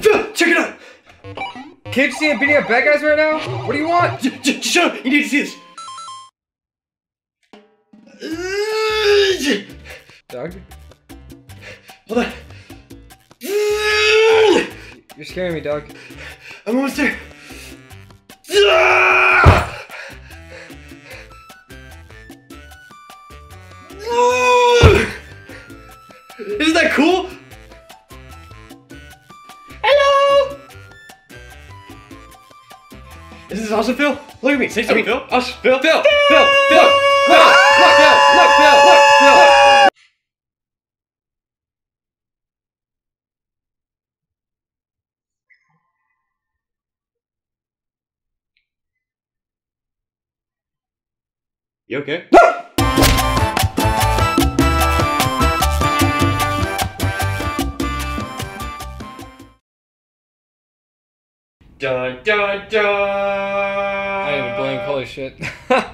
Phil, check it out. Can't you see I'm beating up bad guys right now? What do you want? J- j- shut up. You need to see this. Doug? Hold on. You're scaring me, Doug. I'm almost there. Isn't that cool? Hello. Is this awesome, Phil? Look at me. Say something, Phil. Us, Phil. Phil. Phil. Phil. Look. Look. Look, Phil. Look, Phil. Look, Phil. You okay? Dun dun dun. I am blank. Holy shit.